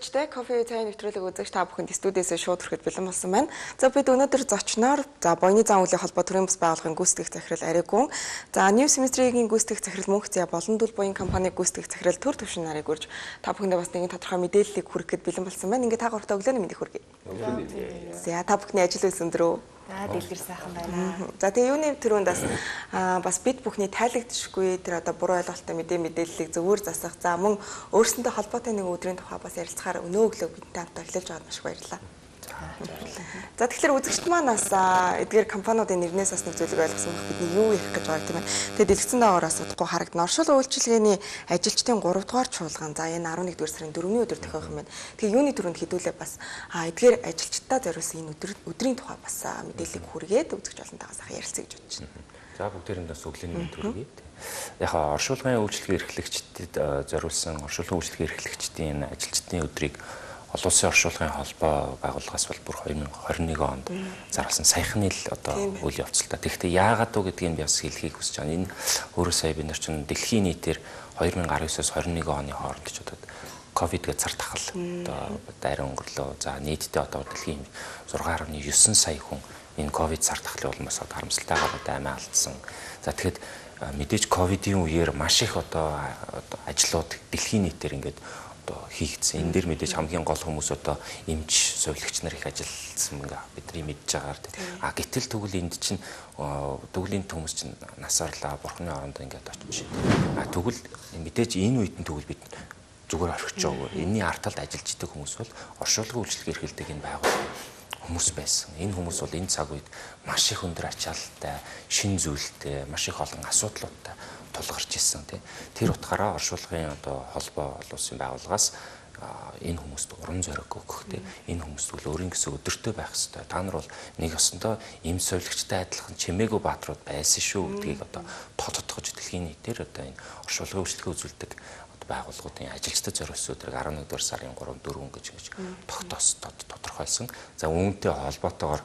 Үзэгчтэй кофе цай нэвтрүүлэг үзэгч та бүхэнд студиэсээ шууд хүрэхэд бэлэн болсон байна. За бид өнөөдөр зочноор за боёны зан үеийн холбоо төрийн бас байгууллагын гүйцэтгэх захирал Аригун, за New Semester-ийн гүйцэтгэх захирал Мөнх Зя болон дүүл боён компани гүйцэтгэх захирал Төр Төвшин нарыг үрж та бүхэндээ бас нэгэн тодорхой мэдээллийг хүрэхэд бэлэн болсон байна. Ингээд та гуравтаа өглөөний мэндийг хүргэе. За та бүхний ажил үйлс өндрөө За дэлгэр сайхан байна. За тэгээ юуны төрөнд бас бас бид бүхний тайлагдчихгүй тэр одоо буруу ойлголттой мэдээ мэдээллийг зөвөр засах. За мөн өөрсөндөө холбоотой нэг өдрийн тухай бас ярилцахаар өнөө өглөө бидтэй хамт эхэлж байгаад маш баярлалаа. За тэгэхээр үзэгчд маань бас эдгээр компаниудын нэрнээс бас нэг зүйлийг ойлгосон байх бидний юу ярих гэж байгаа тийм ээ. Тэгээд дэлгэцэн доогоороос удахгүй харагдана. Оршуулгын үйлчилгээний ажилчдын 3 дугаар чуулган за энэ 11 дугаар сарын 4-ний өдөр тохиох юм байна. Тэгээ юуны төрөнд хэдүүлээ бас эдгээр ажилчдаа зориулсан энэ өдөр өдрийн тухай бас мэдээллийг хүргээд үзэгч олонтойгоос ярилцъя гэж бодож байна. За бүгдээрээ бас өглөөний төргий. Яг оршуулгын үйлчлэгээ эрхлэгчдэд зориулсан оршуулгын үйлчлэгээ эрхлэгчдийн ажилчдын өдрийг олон улсын оршуулгын холбоо байгууллагаас бол бүр 2021 онд зарласан саяхны л одоо үйл явц л та. Тэгэхдээ яагаад вэ гэдгийг би бас хэлхийг хүсэж байна. Энэ өөрөө сая бид нар чинь дэлхийн нийтээр 2019-оос 21 оны хооронд ч одоо ковид гэж цар тахал одоо дайран өнгөрлөө. За нийтдээ одоо дэлхийн 6.9 сая хүн энэ ковид цар тахлын улмаас одоо харамсалтайгаар одоо амиа алдсан. За тэгэхэд мэдээж ковидын үеэр маш их одоо ажлууд дэлхийн нийтээр ингээд одоо хийгдсэн. Энэ дээр мэдээж хамгийн гол хүмүүс одоо эмч, сувилагч нар их ажилласан ингээ бидний мэдж байгаагаар. А гэтэл тэгвэл энд чинь төглийн хүмүүс чинь насарлаа, бурхны оронд ингээд очиж. А тэгвэл мэдээж энэ үед нь тэгвэл бид зүгээр орхиж байгаа. Энийний арталд ажиллаж идэг хүмүүс бол оршуулгын үйлчлэг эрхэлдэг энэ байгууллага хүмүүс байсан. Энэ хүмүүс бол энэ цаг үед маш их өндөр ачаалттай, шин зүйлтэй, маш их олон асуудлуудтай тулгарч ирсэн тий. Тэр утгаараа оршуулгын одоо холбоо олон улсын байгууллагаас энэ хүмүүст уран зориг өгөх тий. Энэ хүмүүст бол өөрийн гэсэн өдөртөө байх хэрэгтэй. Та нар бол нэг өсөндөө эм совилгчтай адилхан чимээгүй бааtruуд байсан шүү гэдгийг одоо тодтогч дэлхийн нийтээр одоо энэ оршуулгын үйлчлэгээ үзүүлдэг байгууллагуудын ажилчдад зориулсан өдрийг 11 дугаар сарын 3 4 гэж ингэж тогтоос тодорхойлсон. За үүнтэй холбоотойгоор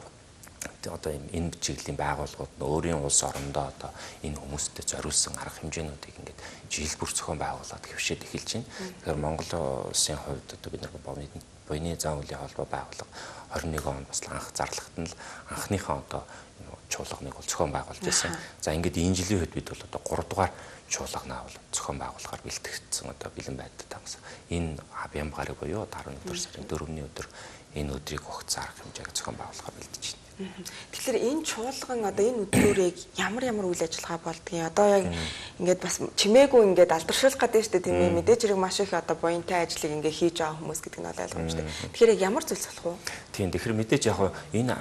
одоо энэ чиглэлийн байгууллагууд нь өөрийн улс орондоо одоо энэ хүмүүстэй зориулсан арга хэмжээнүүдийг ингээд жил бүр зохион байгуулад хөвшөөд эхэлж байна. Тэгэхээр Монгол улсын хувьд одоо бид нар буйны зан үеийн холбоо байгууллага 21 он бас анх зарлагт нь л анхныхаа одоо чуулганыг бол зохион байгуулж байсан. За ингээд энэ жилийн үед бид бол одоо 3 дугаар чуулганаа бол зохион байгуулахаар бэлтгэгдсэн одоо бэлэн байдал тагсан. Энэ Абьям гараг буюу 11 дугаар сарын 4-ний өдөр энэ өдрийг огт арга хэмжээг зохион байгуулахаар бэлдэж байна. Тэгэхээр энэ чуулган одоо энэ өдрөөрийг ямар ямар үйл ажиллагаа болдгийг одоо яг ингээд бас чимээгүй ингээд алдаршуулах гэдэг нь шүү дээ тийм ээ. Мэдээж хэрэг маш их одоо буянтай ажлыг ингээд хийж байгаа хүмүүс гэдэг нь бол ойлгомжтой. Тэгэхээр яг ямар зүйлс болох вэ? Тийм. Тэгэхээр мэдээж яг энэ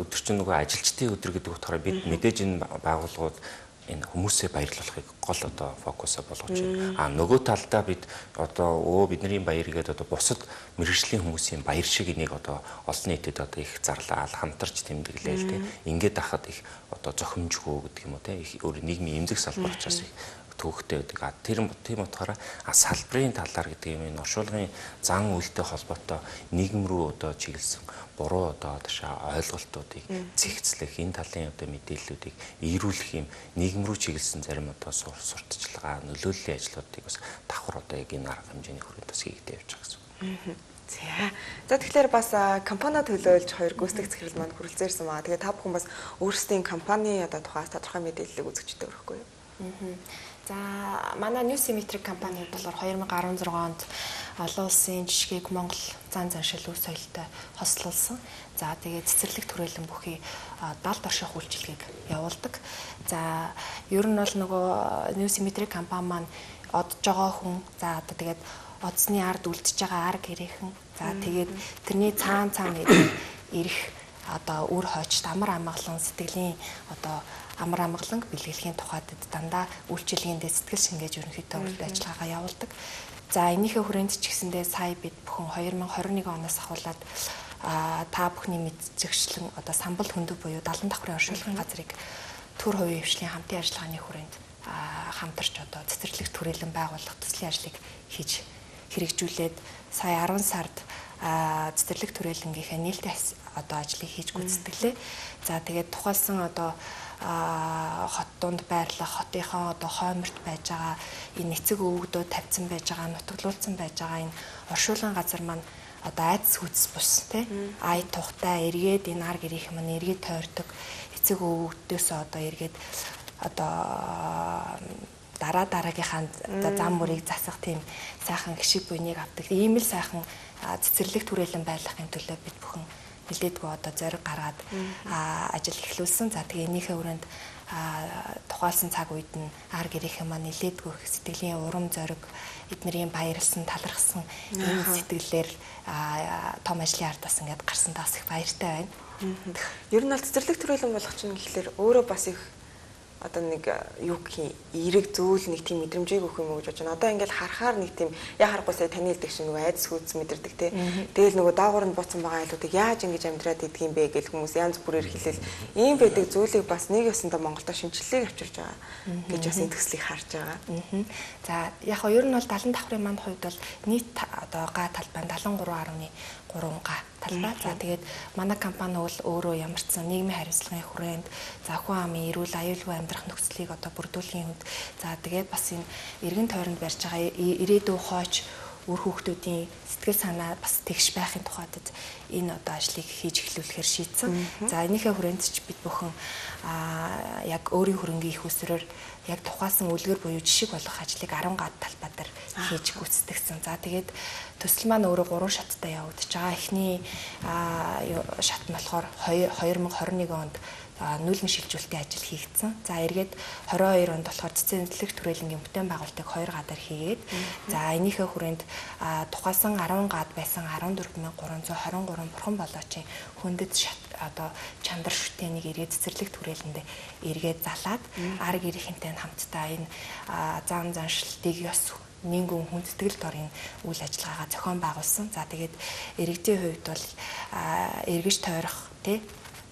өдөр чинь нөгөө ажилчдын өдөр гэдэг утгаараа бид мэдээж энэ байгууллагууд энэ хүмүүсээ баярлуулахыг гол одоо фокусаа болгож байна. А нөгөө талдаа бид одоо өө бидний баяр гэдэг одоо бусад мэрэгжлийн хүмүүсийн баяр шиг энийг одоо олон нийтэд одоо их зарлаал хамтарч тэмдэглээл тийм ингээд ахад их одоо зохимжгүй гэдэг юм уу тийм их өөр нийгмийн эмзэг салбар учраас их төвхтэй байдаг. А тэр тийм утгаараа салбарын талаар гэдэг юм энэ оршуулгын зан үйлтэй холбоотой нийгэм рүү одоо чиглэсэн буруу одоо ташаа ойлголтуудыг зэгцлэх энэ талын одоо мэдээллүүдийг ирүүлэх юм нийгэм рүү чиглэсэн зарим одоо сурталчилгаа нөлөөллийн ажлуудыг бас давхар одоо яг энэ арга хэмжээний хүрээнд бас хийгдэж явж байгаа гэсэн. За. За тэгэхээр бас компани төлөөлж хоёр гүйцэтгэх захирал манд хүрэлцээрсэн баа. Тэгээ та бүхэн бас өөрсдийн компани одоо тухаас тодорхой мэдээллийг үзэгчтэй өрөхгүй юу? Аа. За манай New Symmetric компани болохоор 2016 онд олон улсын жишгээг Монгол зан заншил үе соёлтой хослуулсан. За тэгээд цэцэрлэг төрөлн бүхий 70 орших үйлчилгээг явуулдаг. За ер нь бол нөгөө New Symmetric компани маань одж байгаа хүн за одоо тэгээд одсны ард үлдчихэж байгаа ар гэрээхэн. За тэгээд тэрний цаан цаан ирэх одоо үр хойчт амар амгалан сэтгэлийн одоо амар амгаланг бэлгэлэхийн тухайд дандаа үйлчилгээндээ сэтгэл шингээж ерөнхийдөө үйл ажиллагаагаа явуулдаг. За энийхээ хүрээнд ч гэсэндээ сая бид бүхэн 2021 оноос ахуулаад та бүхний мэдзэгчлэн одоо самбал хөндөв буюу 70 давхрын оршуулгын газрыг төр хувийн хвшлийн хамтын ажиллагааны хүрээнд хамтарч одоо цэцэрлэг төрөлн байгуулах төслийн ажлыг хийж хэрэгжүүлээд сая 10 сард цэцэрлэг түрээлэнгийнхээ нээлттэй одоо ажлыг хийж гүйцэтгэлээ. За тэгээд тухайлсан одоо хот дунд байрлах хотынхоо одоо хойморт байж байгаа энэ эцэг өвгдөө тавьсан байж байгаа нутаглуулсан байж байгаа энэ оршуулган газар маань одоо айдас хүчс бус тий ай тухтай эргээд энэ ар гэрийнх маань эргээд тойрдог. Эцэг өвгдөөс одоо эргээд одоо дараа дараагийнхаа зам мөрийг засах тийм сайхан гişиг буйныг авдаг. Ийм л сайхан цэцэрлэг түрээлэн байлгахын төлөө бид бүхэн нэлээдгүй одоо зориг гаргаад ажил эхлүүлсэн. За тэгээ энийхээ өрөөнд тухайлсан цаг үед нь ар гэрийнхэн маань нэлээдгүй сэтгэлийн урам зориг эднэрийн баярлсан талархсан энэ сэтгэлээр том ажлын ардаас ингээд гарсан таас их баяртай байна. Ер нь бол цэцэрлэг төрөлн болох чинь гэхэлэр өөрөө бас их одоо нэг э, юу гэх юм эрэг зөөл нэг тийм мэдрэмжийг өгөх юм уу гэж бодож байна. Одоо ингээл харахаар нэг тийм яа харахгүй сая таны хэлдэг шиг нөгөө айдас хүйц мэдэрдэг те. Тэгэл нөгөө даавар нь буцсан байгаа айлуудыг яаж ингэж амьдраад идэх юм бэ гэл хүмүүс янз бүрээр хэлэл ийм байдаг зүйлийг бас нэг ёсондоо Монголда шинжилгээг авчирж байгаа гэж бас энэ төслийг харж байгаа. За яг нь ер нь бол 70 давхрын манд хувьд бол нийт одоо га талбай 73.1 3 га талбай. За тэгээд манай компани бол өөрөө ямар ч сан нийгмийн хариуцлагын хүрээнд за хүн амын эрүүл аюулгүй амьдрах нөхцөлийг одоо бүрдүүлэхийн үед за тэгээд бас энэ эргэн тойронд барьж байгаа ирээдүйн хойч үр хүүхдүүдийн сэтгэл санаа бас тэгш байхын тухайд энэ одоо ажлыг хийж эхлүүлэхээр шийдсэн. За энийхээ хүрээнд ч бид бүхэн аа яг өөрийн хөрөнгийн их усрээр яг тухайлсан үлгэр буюу жишг болох ажлыг 10 гад талбай дээр хийж гүйцэтгэсэн. За тэгээд төсөл маань өөрөө 3 шаттай явагдаж байгаа. Эхний шат нь болохоор 2021 онд нүүлгэн шилжүүлэлтийн ажил хийгдсэн. За эргээд 22 онд болохоор цэцэнэрлэг түрээлэнгийн бүтээн байгуулалтыг 2 гадар хийгээд за энийхээ хүрээнд тухайлсан 10 гад байсан 14323 бурхан болоочийн хөндөд шат одоо чандар шүтээнийг эргээд цэцэрлэг түрээлэндээ эргээд залаад ар гэрийнхэнтэй хамтдаа энэ зам заншилтыг ёс нийгэн хүндэтгэл дорын үйл ажиллагаагаа зохион байгуулсан. За тэгээд иргэдийн хувьд бол эргэж тойрох тий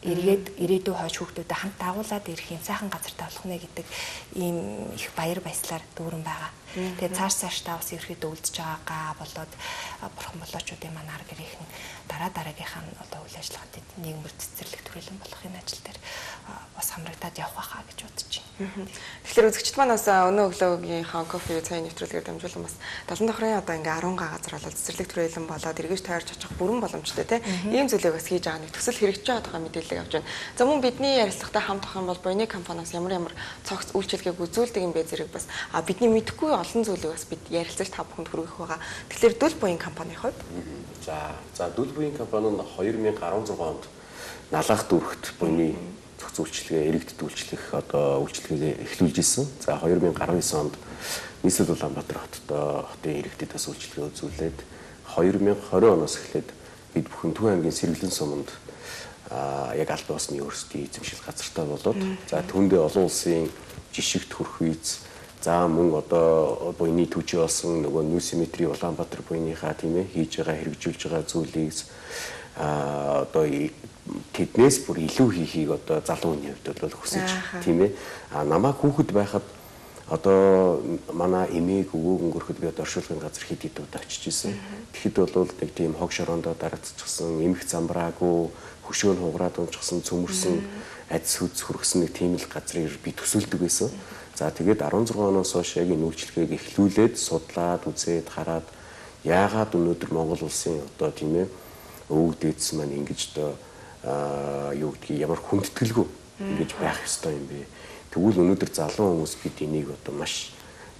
эргээд ирээдүйн хойш хүүхдүүдэд хамт дагуулад ирэх юм сайхан газартай болох нэ гэдэг ийм их баяр баясгалаар дүүрэн байгаа. Тэгээд цааш цаашдаа бас ерөөхдөө үлдэж байгаагаа болоод бурхан болоочуудын маань ар гэрийнхэн дараа дараагийнхаа одоо үйл ажиллагаанд нийгмэр цэцэрлэг төрөлн болохын ажил дээр бас хамрагдаад явах байхаа гэж бодож байна. Тэгэхээр үзэгчд маань бас өнөө өглөөгийн кофе цай нэвтрүүлгээр дамжуулан бас 70 давхрын одоо ингээ 10 га газар болоод цэцэрлэг төрөлн болоод эргэж тойрч очих бүрэн боломжтой тийм ийм зүйлийг бас хийж байгаа нэг төсөл хэрэгжиж байгаа тухай мэдээлэл авч байна. За мөн бидний ярилцлагатай хамт ах юм бол Боёны компаниас ямар ямар цогц үйлчилгээг үзүүлдэг юм бэ зэрэг бас бидний мэдэхгүй олон зүйлийг бас бид ярилцаж та бүхэнд хүргэх байгаа. Тэгэхээр Дүл буян компанийн хувьд за за Дүл буян компани нь 2016 онд налах дүрхт буйны зохиц үйлчлэгээ иргэдэд үйлчлэх одоо үйлчлэгээ эхлүүлж исэн. За 2019 онд нийслэл Улаанбаатар хотод хотын иргэдэд бас үйлчлэгээ үзүүлээд 2020 оноос эхлээд бид бүхэн Төв аймгийн Сэргэлэн суманд а яг аль болсны өөрсдийн эзэмшил газартай болоод за түүндээ олон улсын жишгт хүрх виз за мөн одоо буйны түжи болсон нөгөө нүүсиметри Улаанбаатар буйныхаа тийм ээ хийж байгаа хэрэгжүүлж байгаа зүйлийг а одоо тэднээс бүр илүү хийхийг одоо залуу хүний хувьд бол хүсэж тийм ээ. А намайг хүүхэд байхад одоо манай эмээг өвөөг өнгөрөхөд би оршуулгын газар хэд хэд удаа очиж исэн. Тэгэхэд бол нэг тийм хог шороондоо дарацчихсан, эмх замбраагүй, хөшөө нь хугараад унчихсан, цөмөрсөн, адис хүз хүргэсэн нэг тийм л газрыг би төсөөлдөг байсан. За тэгээд 16 оноос хойш яг энэ үйлчлэгийг эхлүүлээд судлаад, үзээд, хараад яагаад өнөөдөр Монгол улсын одоо тийм ээ өвөг дээдс маань ингэж одоо юу гэдгийг ямар хүндэтгэлгүй ингэж байх ёстой юм бэ? Тэгвэл өнөөдөр залуу хүмүүс бид энийг одоо маш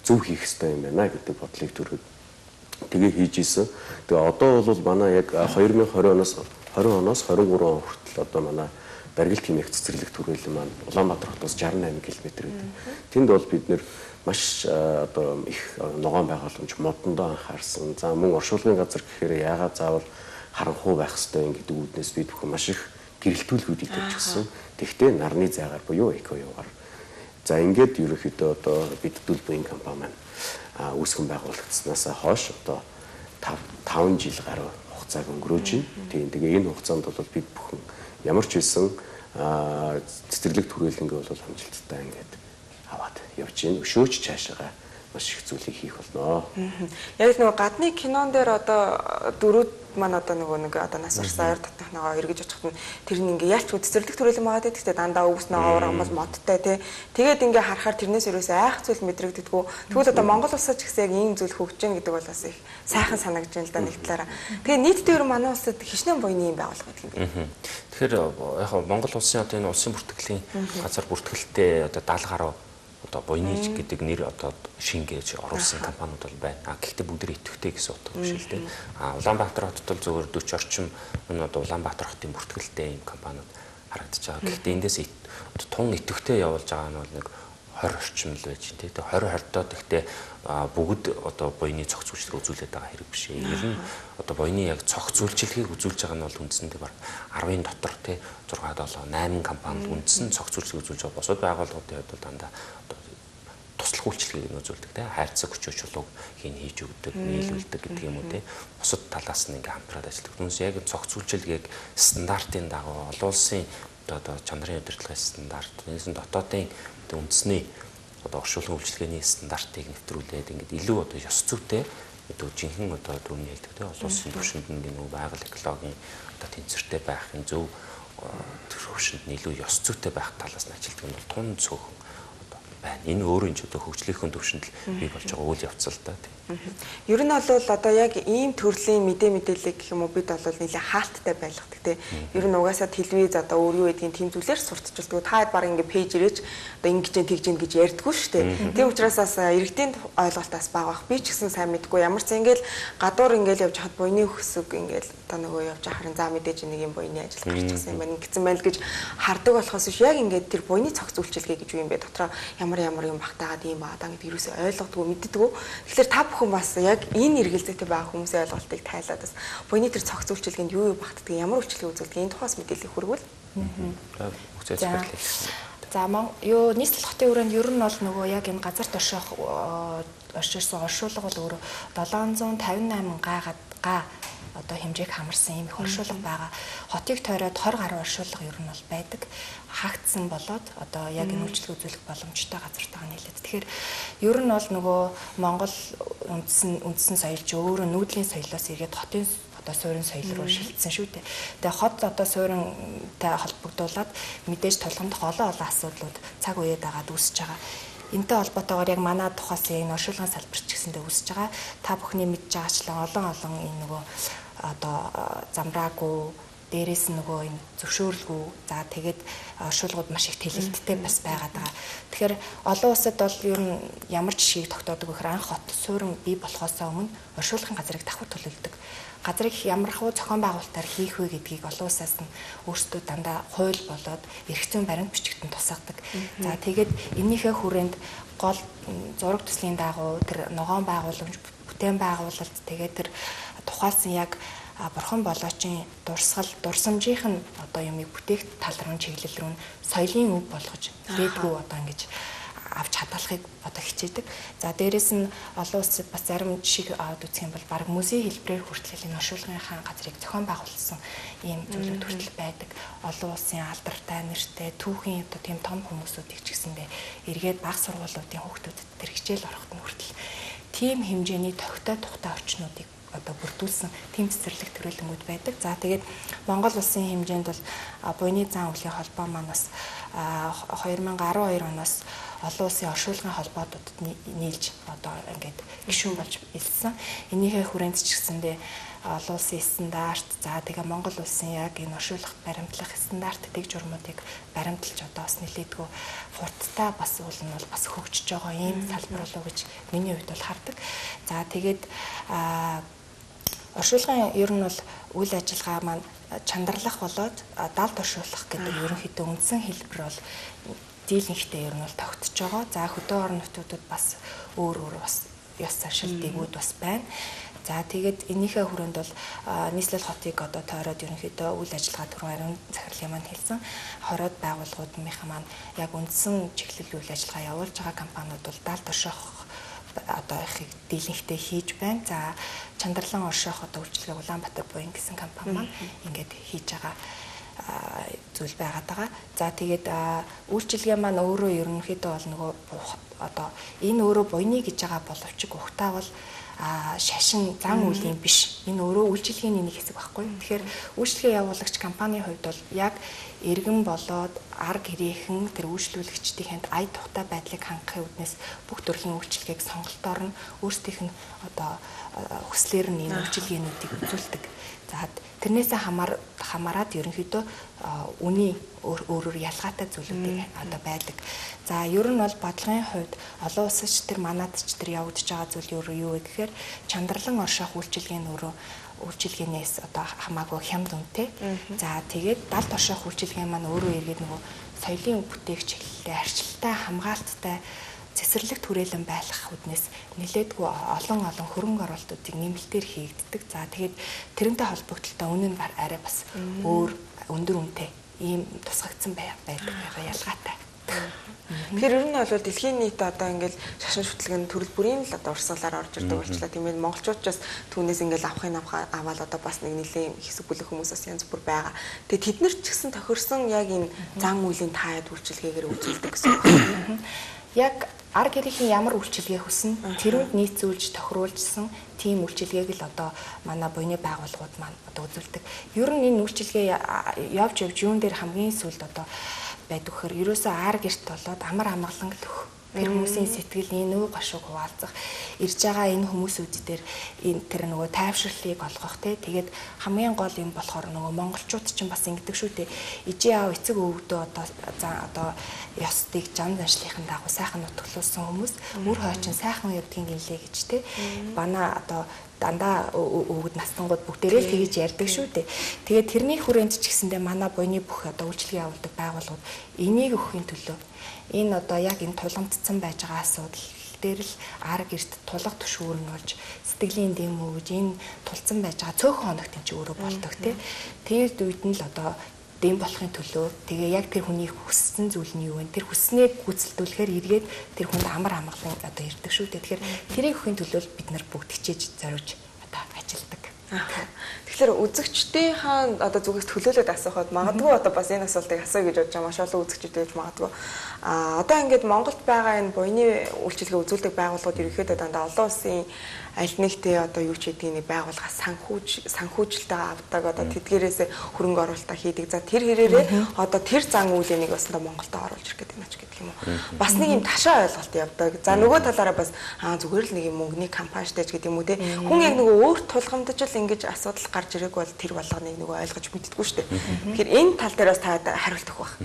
зөв хийх ёстой юм байна гэдэг бодлыг төрөд тэгээ хийж исэн. Тэгээ одоо бол манай яг 2020 оноос 20 оноос 23 он хүртэл одоо манай баргил тэмээх цэцэрлэг түрээлэн маань Улаанбаатар хотоос 68 км гэдэг. Тэнд бол бид нэр маш одоо их ногоон байгууламж модондоо анхаарсан. За мөн оршуулгын газар гэхээр яагаад заавал харанхуй байх ёстой юм гэдэг үүднээс бид бүхэн маш их гэрэлтүүлгүүдийг тавьчихсан. Тэгвэл нарны зайгаар буюу эко юугаар. За ингээд ерөөхдөө одоо бид дүүл буян компани маань үүсгэн байгуулагдсанаас хойш одоо 5 жил гаруй хугацааг өнгөрөөж байна. Тийм тэгээ энэ хугацаанд бол бид бүхэн ямар ч хэлсэн цэцэрлэг түрээлэнгээ бол амжилттай ингээд аваад явж байна. Өшөөч цаашаага маш их зүйлийг хийх болно. Яг нөгөө гадны кинон дээр одоо дөрүүд маань одоо нөгөө нэг одоо нас барсан ойр татнахнагаа эргэж очиход нь тэр нь ингээ ялч цэцэрлэг төрөлн байгаа гэхдээ дандаа өвс нөгөө ургамал модтой те. Тэгээд ингээ харахаар тэрнээс ерөөсөө айх зүйл мэдрэгддэггүй тэгвэл одоо Монгол улсад ч гэсэн яг ийм зүйл хөгжиж гэн гэдэг бол бас их сайхан санагдаж байна л да нэг талаараа. Тэгээд нийтдээ ер манай улсад хичнээн буйны юм байгуулга гэдэг юм. Тэгэхээр яг Монгол улсын одоо энэ улсын бүртгэлийн газар бүртгэлтэй одоо 70 гаруй одоо Бойнич гэдэг нэр одоо шингээж оруулсан компаниуд бол байна. А гэхдээ бүгд идэвхтэй гэсэн утга биш л дээ. А Улаанбаатар хотод бол зөвхөн 40 орчим энэ одоо Улаанбаатар хотын бүртгэлтэй юм компаниуд харагдаж байгаа. Гэхдээ эндээс тун идэвхтэй явуулж байгаа нь бол нэг 20 орчим л байж тийм. Тэгээ 20 20-доо гэхдээ бүгд одоо буйны цогц үйлчлэг үзүүлээд байгаа хэрэг биш. Ер нь одоо буйны яг цогц үйлчлэгийг үзүүлж байгаа нь бол үндсэндээ баг 10-ын дотор тий 6 7 8 компани үндсэн цогц үйлчлэг үзүүлж байгаа. Босод байгууллагуудын хувьд бол дандаа туслах үйлчлэгийг нөөцөлдөг тий хайрцаг хүч чулууг хийн хийж өгдөг, нийлүүлдэг гэдэг юм уу тий. Бусад талаас нь ингээм хамтраад ажилладаг. Түнс яг цогц үйлчлэгийг стандартын дагуу олон улсын одоо чанарын удирдлагын стандарт, нэгэн дотоодын үндэсний одоо оршуулгын үйлчлэгээний стандартыг нэвтрүүлээд ингээд илүү одоо ёс зүйтэй одоо жинхэнэ одоо түрүүний хэлдэг тийм олон улсын түвшинд нэг байгаль экологийн одоо тэнцвэртэй байхын зөв төвшөнд нь илүү ёс зүйтэй байх талаас нь ажилтдаг нь бол тун цөөхөн одоо байна. Энэ өөрөө энэ ч одоо хөгжлийнхөө төвшөнд бий болж байгаа үйл явц л да тийм. Ер нь бол одоо яг ийм төрлийн мэдээ мэдээлэл гэх юм уу бид бол нэлээ хаалттай байлгадаг те. Ер нь угаасаа телевиз одоо өөр юу гэдгийг тийм зүйлээр сурталчилдаг. Та баг ингээ пэйж ирээч одоо ингэж тэгж ин гэж ярьдаггүй шүү дээ. Тийм учраас бас иргэдийн ойлголтоос бага бах. Би ч гэсэн сайн мэдгүй. Ямар ч ингээл гадуур ингээл явж хад буйны хөсөг ингээл одоо нөгөө явж харин за мэдээж нэг юм буйны ажил гарчихсан юм байна гэсэн байл гэж хардаг болохоос биш яг ингээд тэр буйны цогц үйлчилгээ гэж юу юм бэ? Дотроо ямар ямар юм багтаагаад ийм баадаа гэдэг юусоо ойлгодгоо мэддэггүй. Тэгэхээр та бүхэн бас яг энэ эргэлзээтэй байгаа хүмүүсийн ойлголтыг тайлаад бас буйны тэр цогц үйлчилгээнд юу юу багтдаг, ямар үйлчилгээ үзүүлдэг энэ тухаас мэдээлэл хүргвэл. За. ман юу нийслэл хотын өрөөнд ер нь бол нөгөө яг энэ газар турших орширсан оршуулга бол өөрөө 758 га га одоо хэмжээг хамарсан юм их оршуулга байгаа. Хотыг тойроод 20 гаруй оршуулга ер нь бол байдаг хаагдсан болоод одоо яг энэ үйлчлэг үзүүлэх боломжтой газартайгаа нийлээд. Тэгэхээр ер нь бол нөгөө Монгол үндсэн үндсэн соёлч өөрөө нүүдлийн соёлоос ирээд хотын одоо суурин соёл руу шилжсэн шүү дээ. Тэгээ хот одоо сууринтай холбогдуулаад мэдээж тулгамдах олон олон асуудлууд цаг үеэд агаад үүсэж байгаа. Энтэй холбоотойгоор яг манай тухаас энэ оршуулгын салбарч гэсэндээ үүсэж байгаа. Та бүхний мэдж байгаачлан олон олон энэ нөгөө одоо замраагүй дээрээс нь нөгөө энэ зөвшөөрөлгүй за тэгээд оршуулгууд маш их тэлэлттэй бас байгаад байгаа. Тэгэхээр олон улсад бол ер нь ямар жишгийг тогтоодог гэхээр анх хот суурин бий болохоос өмнө оршуулгын газрыг давхар төлөвлөдөг. Газрыг ямар хуу зохион байгуулалтаар хийх вэ гэдгийг олон улсаас нь өөрсдөө дандаа хууль болоод эрх зүйн баримт бичигтэн тусгадаг. За тэгээд энэнийхээ хүрээнд гол зураг төслийн дагуу тэр ногоон байгууламж бүтээн байгуулалт тэгээд тэр тухайлсан яг бурхан болоочийн дурсгал дурсамжийнх нь одоо юмыг бүтээх тал руу чиглэл рүү соёлын өв болгож дээдгүү одоо ингэж авч хадгалахыг одоо хичээдэг. За дээрэс нь олон улсад бас зарим жишийг аваад үзэх юм бол баг музей хэлбэрээр хүртэл энэ оршуулгынхаа газрыг зохион байгуулсан ийм зүйлүүд хүртэл байдаг. Олон улсын алдартай нэртэй түүхийн одоо тийм том хүмүүсүүдийг ч гэсэндээ эргээд баг сургуулиудын хүүхдүүдэд тэр хичээл ороход нь хүртэл тийм хэмжээний тогтой тухтай орчнуудыг одоо бүрдүүлсэн тэм цэцэрлэг төрөлнгүүд байдаг. За тэгээд Монгол улсын хэмжээнд бол буйны зан үеийн холбоо маань бас 2012 оноос олон улсын оршуулгын холбоотуудад нийлж одоо ингээд гишүүн болж илсэн. Энийхээ хүрээнд ч гэсэндээ олон улсын стандарт за тэгээ Монгол улсын яг энэ оршуулгад баримтлах стандарт дэг журмуудыг баримталж одоо бас нэлээдгүй хурдтай бас уул нь бол бас хөгжиж байгаа ийм салбар болов гэж миний хувьд бол хардаг. За тэгээд Оршуулгын ер нь бол үйл ажиллагаа маань чандарлах болоод далд оршуулах гэдэг ерөнхийдөө үндсэн хэлбэр бол дийлэнхтэй ер нь бол тогтсож байгаа. За хөдөө орон нутгуудад бас өөр өөр бас ёс заншил дээгүүд бас байна. За тэгээд энийхээ хүрээнд бол нийслэл хотыг одоо тойроод ерөнхийдөө үйл ажиллагаа түрүү ариун захирлын маань хэлсэн хороод байгууллагуудынхаа маань яг үндсэн чиглэл үйл ажиллагаа явуулж байгаа компаниуд бол далд орших одоо ихийг дийлэнхтэй хийж байна. За Чандарлан орших одоо үйлчлэгээ Улаанбаатар буян гэсэн компани маань ингээд хийж байгаа зүйл байгаад байгаа. За тэгээд үйлчилгээ маань өөрөө ерөнхийдөө бол нөгөө одоо энэ өөрөө буйны гэж байгаа боловч ухтаа бол шашин үйл юм биш. Энэ өөрөө үйлчилгээний нэг хэсэг байхгүй. Тэгэхээр үйлчилгээ явуулагч компанийн хувьд бол яг иргэн болоод ар гэрээхэн тэр үйлчлүүлэгчдийн ханд ая тухтай байдлыг хангахын үднэс бүх төрлийн үйлчилгээг сонголтоор нь өөрсдийнх нь одоо хүслээр нь энэ үйлчилгээнүүдийг үзүүлдэг. За тэрнээсээ хамаар хамаарад ерөнхийдөө үний өөрөөр ялгаатай зүйлүүдийг одоо байдаг. За ер нь бол бодлогын хувьд олон улсч тэр манад ч тэр явагдаж байгаа зүйл юу вэ гэхээр чандралан орших үйлчилгээ нь өөрөө үйлчилгээнээс одоо хамаагүй хямд үнэтэй. За тэгээд далд орших үйлчилгээ маань өөрөө эргээд нөгөө соёлын бүтээгчлэлтэй арчилтай хамгаалттай цэцэрлэг түрээлэн байлгах үднэс нэлээдгүй олон олон хөрөнгө оруулалтуудыг нэмэлтээр хийгддэг. За тэгээд тэрнтэй холбогдлолтой үнэ нь арай бас өөр өндөр үнэтэй ийм тусгагдсан байдаг байгаа ялгаатай. Тэгэхээр ер нь бол дэлхийн нийт одоо ингээл шашин шүтлэг нь төрөл бүрийн л одоо урсгалаар орж ирдэг болчлаа. Тийм ээ монголчууд ч бас түүнээс ингээл авахын аваад одоо бас нэг нэлийн хэсэг бүлэг хүмүүсээс янз бүр байгаа. Тэгээ тэд нар ч гэсэн тохирсон яг энэ зан үйлийн таад үйлчилгээгээр үзүүлдэг гэсэн үг. Яг ар гэрийн ямар үйлчилгээ хүснэ тэрүүнд нийцүүлж тохируулжсэн тийм үйлчилгээг л одоо манай буйны байгууллагууд маань одоо үзүүлдэг. Ер нь энэ үйлчилгээ явж явж юун дээр хамгийн сүлд одоо байдаг вөхөр ерөөсөө ар гэрт болоод амар амгалан л өх Тэр хүмүүсийн сэтгэл энэ нөө гашууг хуваалцах ирж байгаа энэ хүмүүсүүд дээр энэ тэр нөгөө тайвширлыг олгох те тэгээд хамгийн гол юм болохоор нөгөө монголчууд ч бас ингэдэг шүү дээ. Ижи аав эцэг өвгдөө одоо за одоо ёстыг жан заншлихын дагуу сайхан нутглуулсан хүмүүс мөр хойчин сайхан явдгийн гинлээ гэж те. Бана одоо дандаа өвгд настангууд бүгдээрээ л тэгж ярьдаг шүү дээ. Тэгээд тэрний хүрээнд ч гэсэндээ манай буйны бүх одоо үйлчлэгээ явуулдаг байгууллагууд энийг өгөхийн төлөө энэ одоо яг энэ тулгамдсан байж байгаа асуудал дээр л ар гэрт тулга төшүүр нь болж сэтгэлийн дэм өгж энэ тулцсан байж байгаа цөөхөн хоногт энэ ч өөрөө болдог тий. Тэр үед нь л одоо дэм болохын төлөө тэгээ яг тэр хүний хүссэн зүйл нь юу вэ? Тэр хүснээ гүйцэлдүүлэхээр эргээд тэр хүнд амар амгалан одоо ирдэг шүү дээ. Тэгэхээр тэрийг өхийн төлөө бид нар бүгд хичээж зориуж одоо ажилладаг. Тэгэхээр үзэгчдийн хаан одоо зүгээс төлөөлөд асуухад магадгүй одоо бас энэ асуултыг асууя гэж бодож байгаа маш олон үзэгчд байж магадгүй. А одоо ингээд Монголд байгаа энэ буйны үйлчилгээ үзүүлдэг байгууллагууд ерөнхийдөө дандаа олон улсын аль нэгтэй одоо юу ч гэдгийг нэг байгууллага санхүүж санхүүжилтээ авдаг одоо тэдгээрээс хөрөнгө оруулалтаа хийдэг. За тэр хэрээрээ одоо тэр зан үйлэнийг бас одоо Монголд оруулж ирэх гэдэг юм ач гэдэг юм уу. Бас нэг юм ташаа ойлголт явдаг. За нөгөө талаараа бас аа зүгээр л нэг юм мөнгөний компани штэ гэдэг юм уу те. Хүн яг нөгөө өөр тулгамдж л ингэж асуудал гарч ирэх бол тэр болгоныг нөгөө ойлгож мэддэггүй штэ. Тэгэхээр энэ тал дээр бас та хариулт өгөх бах.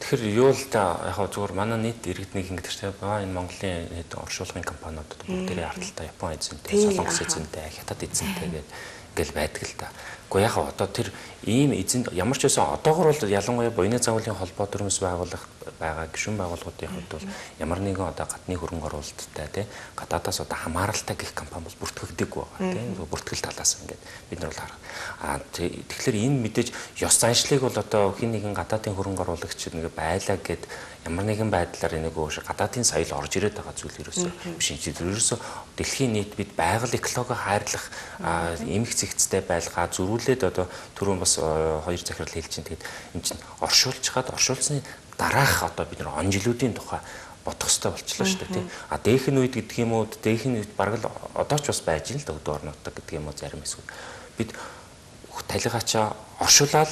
Тэгэхээр юу л да яг зүгээр манай нийт иргэднийг ингэж те баа энэ Монголын хэд оршуулгын компаниудад бүгдээрээ ардталтай Япон эзэнтэй, Солонгос эзэнтэй, Хятад эзэнтэй гэдэг ингээл байдаг л та. Гэхдээ яг одоо тэр ийм эзэн ямар ч байсан одоогор бол ялангуяа буйны загварын холбоо төрөмс байгуулах байгаа гишүүн байгууллагуудын хувьд бол ямар нэгэн одоо гадны хөрөнгө оруулалттай тий гадаадаас одоо хамааралтай гих компани бол бүртгэгдэггүй байгаа тий бүртгэл талаас ингээд бид нар бол харах. Аа тэгэхээр энэ мэдээж ёс заншлыг бол одоо хин нэгэн гадаадын хөрөнгө оруулагч нэг байлаа гэд ямар нэгэн байдлаар энийг өөш гадаадын соёл орж ирээд байгаа зүйл ерөөсөө биш чинь ерөөсөө дэлхийн нийт бид байгаль экологи хайрлах эмх зэгцтэй байлгаа зөрүүлээд одоо түрүүн бас хоёр захирал хэлж чинь тэгэд эн чинь оршуулж хаад оршуулсны дараах одоо бид нар он жилүүдийн тухай бодох хэрэгтэй болчихлоо шүү дээ тийм. А дээх нь үед гэдэг юм уу дээх нь үед бараг л одоо ч бас байж л өдөө орнотог гэдэг юм уу зарим хэсгүүд. Бид талигаачаа оршуулаад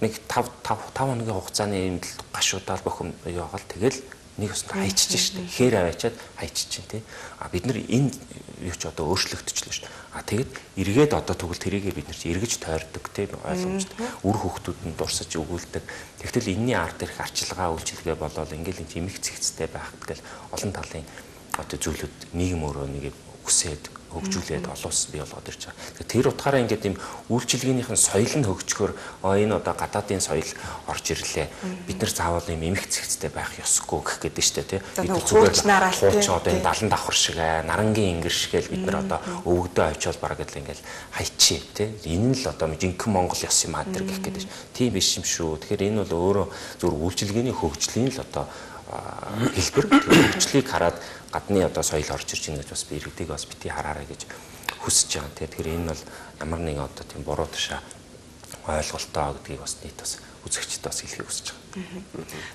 нэг 5 5 5 хоногийн хугацааны юм л гашуудаал бохом яваал тэгэл нэг өсөнд хайчиж штэ. Хээр аваачаад хайчиж чинь тий. А бид нар энэ юу ч одоо өөрчлөгдөжлөө штэ. А тэгэд эргээд одоо тэгвэл тэрийгээ бид нар чи эргэж тойрдог тий ойлгомжтой. Үр хөвгтүүд нь дурсаж өгүүлдэг. Тэгтэл энэний ард ирэх арчилгаа үйлчилгээ болоод ингээл энэ эмх цэгцтэй байх гэл олон талын одоо зүйлүүд нийгэм өөрөө нэг хүсээд хөгжүүлээд олон улс бий болгоод ирж байгаа. Тэр утгаараа ингээд юм үйлчилгээнийх нь соёл нь хөгжөхөөр энэ одоо гадаадын соёл орж ирлээ. Бид нар заавал юм эмх цэгцтэй байх ёсгүй гэх гэдэг нь шүү дээ, тий. Бид зүгээр хуучин одоо энэ далан давхар шиг нарангийн ингэр шигээл бид нар одоо өвгдөө очиод бараг л ингээд хайчи, тий. Энэ л одоо жинхэнэ Монгол ёс юм аа тэр гэх гэдэг. Тийм биш юм шүү. Тэгэхээр энэ бол өөрөө зөв үйлчилгээний хөгжлийн л одоо хэлбэр хөгжлийг хараад гадны одоо соёл орж ирж байна гэж бас би иргэдийг бас бити хараарай гэж хүсэж байгаа. Тэгэхээр энэ бол ямар нэгэн одоо тийм буруу тушаа ойлголтоо гэдгийг бас нийт бас үзэгчд бас хэлэх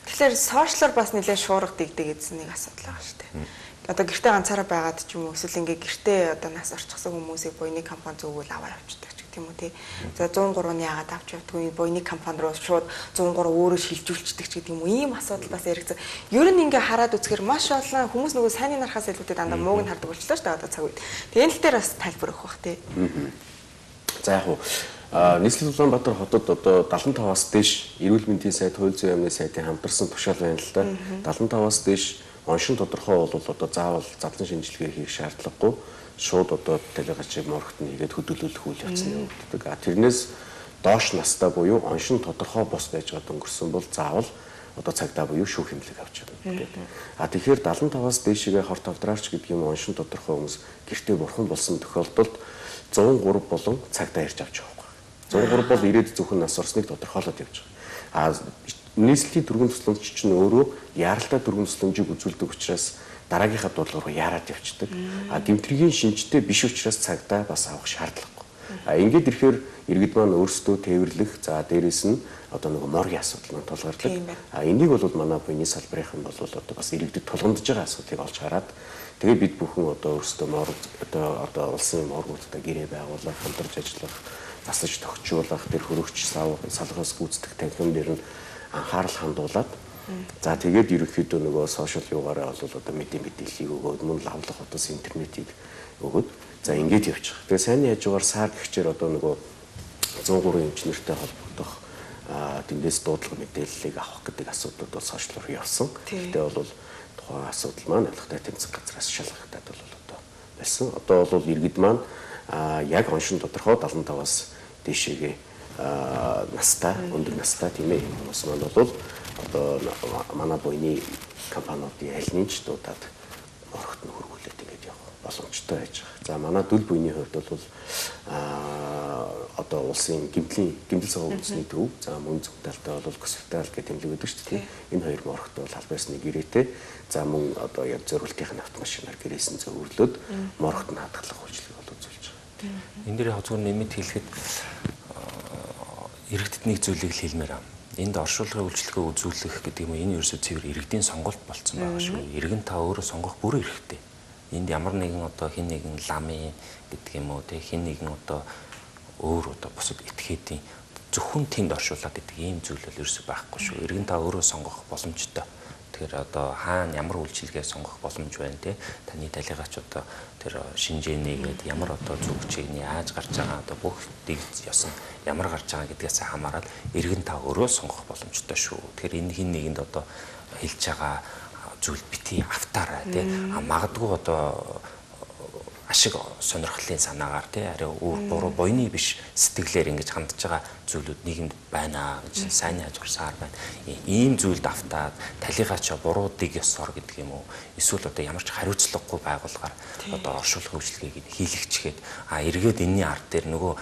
Тэгэхээр сошиалор бас нэлээд шуурга дигдэг гэсэн нэг асуудал байгаа шүү дээ. Одоо гэртээ ганцаараа байгаад ч юм уу эсвэл ингээ гэртээ одоо нас орчихсан хүмүүсийг буйны компани зөвгөл аваа явчихдаг ч юм уу тий. За 103-ны яагаад авч явдгүй буйны компани руу шууд 103 өөрөө шилжүүлчихдэг ч гэдэг юм уу. Ийм асуудал бас яригдсан. Ер нь ингээ хараад үзэхээр маш олон хүмүүс нөгөө сайн нарахаас илүүтэй дандаа мууг нь хардаг болчихлоо шүү дээ одоо цаг үед. Тэгээ энэ л дээр бас тайлбар өгөх бах тий. За яг уу нийслэл Улаанбаатар хотод одоо 75-аас дээш эрүүл мэндийн сайд, хууль зүйн амны сайдын хамтарсан тушаал байна л да. 75-аас дээш оншин тодорхой бол одоо заавал задлан шинжилгээ хийх шаардлагагүй шууд одоо талигач моргт нь хийгээд хөдөлгөх үйл явцны явагддаг. А тэрнээс доош настай буюу оншин тодорхой бос байж гад өнгөрсөн бол заавал одоо цагдаа буюу шүүх хэмлэг авч чадна. А тэгэхээр 75-аас дээшгээ хорт авдраарч гэдэг юм оншин тодорхой хүмүүс гэртээ бурхан болсон тохиолдолд 103 болон цагдаа ирж авч байгаа 103 бол ирээд зөвхөн нас орсныг тодорхойлоод явж байгаа. А нийслэлийн дөрвөн тусламж чинь өөрөө яаралтай дөрвөн тусламжийг үзүүлдэг учраас дараагийнхаа дуудлага руу яарад явцдаг. А гэмтрийн шинжтэй биш учраас цагдаа бас авах шаардлагагүй. А ингээд ирэхээр иргэд маань өөрсдөө тээвэрлэх за дээрэс нь одоо нэг моргийн асуудал маань тулгардаг. А энийг бол манай буйны салбарын бол одоо бас иргэдэд тулгамдж байгаа асуудлыг олж хараад тэгээ бид бүхэн одоо өөрсдөө мор одоо одоо улсын моргуудтай гэрээ байгуулах, хамтарч ажиллах засаж тохижуулах тэр хөрөгч салгаас гүйцэтгэх танхим дээр нь анхаарал хандуулад за тэгээд ерөнхийдөө нөгөө сошиал юугаараа бол одоо мэдээ мэдээллийг өгөөд мөн лавлах утас интернетийг өгөөд за ингэж явчих. Тэгээ сайн яжгаар сар гихчээр одоо нөгөө 103 инженертэй холбогдох тэндээс дуудлага мэдээллийг авах гэдэг асуудлууд бол сошиал руу явсан. Тэгтээ бол тухайн асуудал маань авилгатай тэмцэх газраас шалгахтаад бол одоо байсан. Одоо бол иргэд маань яг оншин тодорхой 75-аас дээшээгээ настай өндөр настай тийм ээ хүмүүс маань бол одоо манай буйны компаниудын аль нь ч дуудаад орохт нь хөргүүлээд ингэж явах боломжтой байж байгаа. За манай дөл буйны хувьд бол а одоо улсын гимтлийн гимтэл цагаан үндэсний төв за мөн зөв талтай бол госпиталь гэх тэмдэг өгдөг шүү дээ. Энэ хоёр морхт бол албаасны гэрээтэй за мөн одоо яг зориултын автомашинаар гэрээсэн зөвөрлөд морхт нь хадгалах үйлчлэг бол үзүүлж Энэ дээр хозгор нэмэт хэлэхэд иргэдэд нэг зүйлийг хэлмээр байна. Энд оршуулгын үйлчлэгээ үзүүлэх гэдэг юм энэ ерөөсөө цэвэр иргэдийн сонголт болцсон байгаа шүү. Иргэн та өөрөө сонгох бүр эрхтэй. Энд ямар нэгэн одоо хин нэгэн ламын гэдэг юм уу те хин нэгэн одоо өөр одоо бусад этгээдийн зөвхөн тэнд оршуулад гэдэг ийм зүйл бол ерөөсөө байхгүй шүү. Иргэн та өөрөө сонгох боломжтой. Тэгэхээр одоо хаана ямар үйлчилгээ сонгох боломж байна те таны талигаач одоо тэр шинжээнийгээд ямар одоо зүг чигний яаж гарч байгаа одоо бүх дэгц ёсон ямар гарч байгаа гэдгээс хамаарат иргэн та өөрөө сонгох боломжтой шүү. Тэгэхээр энэ хин нэгэнд одоо хэлж байгаа зүйл бити автаарай тий а магадгүй одоо ашиг сонирхлын санаагаар тий арай өөр буруу буйны биш сэтгэлээр ингэж хандж байгаа зүйлүүд нийгэмд байна гэж сайн хажуурсаар байна. Ийм зүйлд автаад талигаач буруу дэг ёсоор гэдэг юм уу? Эсвэл одоо ямар ч хариуцлагагүй байгуулгаар одоо оршуулах хөгжлөгийг хийлэгчгээд а эргээд энэний ард дээр нөгөө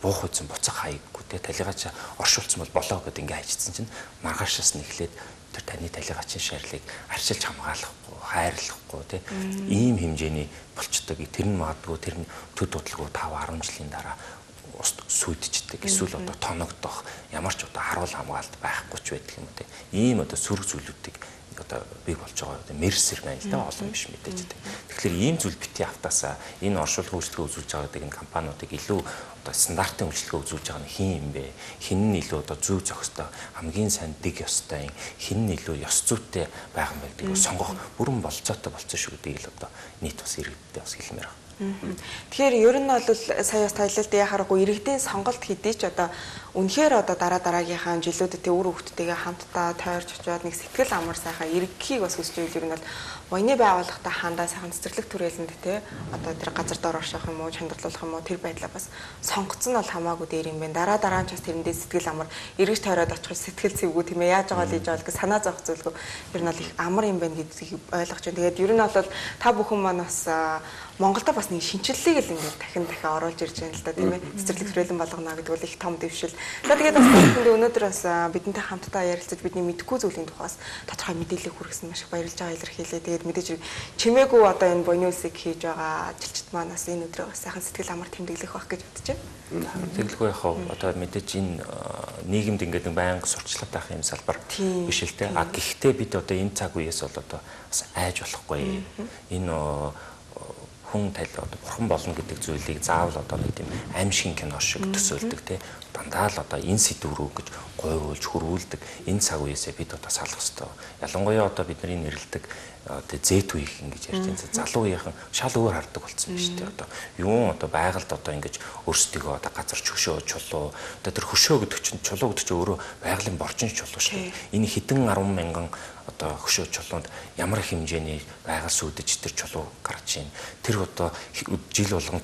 буух үзэн буцах хаяггүй тий талигаач оршуулсан бол болоо гэдээ ингээ хайчсан чинь маргаашаас нэхлээд тэр таны талигаачин шаардлыг арчилж хамгаалахгүй, хайрлахгүй тий ийм хэмжээний болчдөг. Тэр нь магадгүй тэр нь төд дутлаггүй 5 10 жилийн дараа сүйдчихдэг эсвэл одоо тоногдох ямар ч одоо харуул хамгаалт байхгүй ч байдаг юм тий. Ийм одоо сөрөг зүйлүүдийг одоо бий болж байгаа одоо мерсер байна л да олон биш мэдээж дээ. Тэгэхээр ийм зүйл бити автаасаа энэ оршуулгын үйлчлэгээ үзүүлж байгаа гэдэг энэ компаниудыг илүү одоо стандартын үйлчлэгээ үзүүлж байгаа нь хин юм бэ? Хин нь илүү одоо зөв зохистой хамгийн сайн дэг ёстой юм. Хин нь илүү ёс зүйтэй байгаа юм байдгийг сонгох бүрэн болцоотой болцсон шүү гэдгийг л одоо нийт бас иргэдтэй бас хэлмээр байна. Тэгэхээр ер нь бол сая бас таялалд яхаарахгүй иргэдийн сонголт хэдий ч одоо үнэхээр одоо дараа дараагийнхаа жилүүдэд тэ үр хөвгттэйгээ хамтдаа тойрч очиод нэг сэтгэл амар сайхан иргэхийг бас хүсэж байл ер нь бол воёны байгууллагатай хандаа сайхан цэцэрлэг түрээлэнд те одоо тэр газар дор орших юм уу чандарлуулах юм уу тэр байдлаа бас сонгоцсон нь бол хамаагүй дээр юм байна. Дараа дараа нь ч бас тэрэндээ сэтгэл амар эргэж тойроод очих сэтгэл зэвгүй тийм ээ яаж байгаа л ийж байгаа гэх санаа зовх зүйлгүй ер нь бол их амар юм байна гэдгийг ойлгож байна. Тэгээд ер нь бол та бүхэн маань бас Монголда бас нэг шинчиллийг л ингээд дахин дахин оруулж ирж байна л да тийм ээ. Цэцэрлэг төрөлн болгоно гэдэг бол их том дэвшил. За тэгээд бас өнөөдөр бас бидэнтэй хамтдаа ярилцаж бидний мэдгүй зүйлийн тухаас тодорхой мэдээлэл хүргэсэн маш их баярлж байгаа илэрхийлээ. Тэгээд мэдээж чимээгүй одоо энэ бонусыг хийж байгаа ажилчид маань бас энэ өдрөө сайхан сэтгэл амар тэмдэглэх байх гэж бодож байна. Тэгэлгүй яг одоо мэдээж энэ нийгэмд ингээд байнга сурчлаад байх юм салбар биш л те. А гэхдээ бид одоо энэ цаг үеэс бол одоо бас айж болохгүй. Энэ хүн тал одоо бурхан болно гэдэг зүйлийг заавал одоо нэг тийм аим шиг кино шиг төсөөлдөг тий дандаа л одоо энэ сэдв рүү гэж гойруулж хөрвүүлдэг энэ цаг үеэсээ бид одоо салах хэрэгтэй. Ялангуяа одоо бидний нэрлдэг одоо зэт үеих ингэж ярьж байгаа залуу үеийнхэн шал өөр хардаг болсон байна шүү дээ. Одоо юу одоо байгальд одоо ингэж өөрсдийгөө одоо газар чөшөө чулуу одоо тэр хөшөө гэдэг чинь чулуу гэдэг чинь өөрөө байгалийн борчин чулуу шүү дээ. Энэ хэдэн 10 мянган одоо хөшөө чулуунд ямар их хэмжээний байгаль сүйдэж тэр чулуу гарч ийн. Тэр одоо жил болгон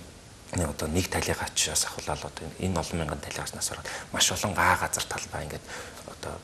одоо нэг талыг ачаас ахвалал одоо энэ олон мянган талиас насаар маш олон гаа газар талбай ингээд одоо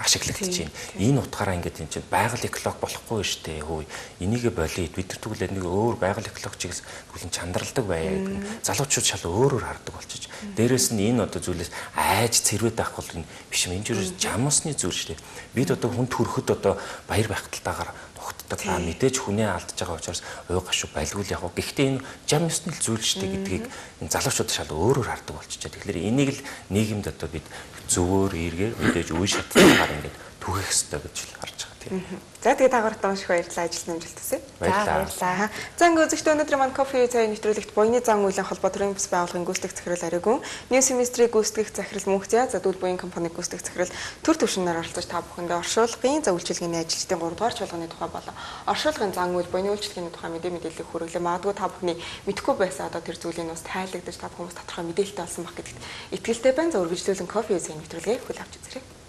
ашиглагдаж байна. Энэ утгаараа ингээд энэ чинь байгаль эколог болохгүй шүү дээ. Хөөе. Энийг болиод бид нар тэгвэл нэг өөр байгаль эколог чигээс тэгвэл чандралдаг байг. Залуучууд шал өөрөөр хардаг болчих. Дээрээс нь энэ одоо зүйлээс айж цэрвэд авах бол биш юм. Энэ чинь жамсны зүйл шүү дээ. Бид одоо хүн төрөхөд одоо баяр байхталтайгаар нухтдаг. А мэдээж хүнээ алдж байгаа учраас уй гашуу байлгүй яг. Гэхдээ энэ жам ёсны зүйл шүү дээ гэдгийг энэ залуучууд шал өөрөөр хардаг болчихжээ. Тэгэхээр энийг л нийгэмд одоо бид зөвөр эргээр мэдээж үе шатгаар ингээд түгэх хэрэгтэй гэж харж тийм. За тэгээд тагварт маш их баярлалаа ажил нэмжилт төсөө. Баярлалаа. За ингээд үзэгчдээ өнөөдөр маань кофе цай нэвтрүүлэгт буйны зан үйлийн холбоо төрийн бас байгууллагын гүйцэтгэх захирал Аригүн, New Semester гүйцэтгэх захирал Мөнхзя, за дүүл буян компани гүйцэтгэх захирал төр төвшинээр оролцож та бүхэндээ оршуулгын за үйлчилгээний ажилчдын 3 дугаар чуулганы тухай болон оршуулгын зан үйл буйны үйлчилгээний тухай мэдээ мэдээлэл хүргэлээ. Магадгүй та бүхний мэдхгүй байсан одоо тэр зүйлийг бас тайлагдаж та бүхэн бас тодорхой мэдээлэлтэй болсон баг гэдэгт итгэлтэй байна. За үргэлжлүүлэн кофе цай нэвтрүүлгээ хүлээвч үзээрэй.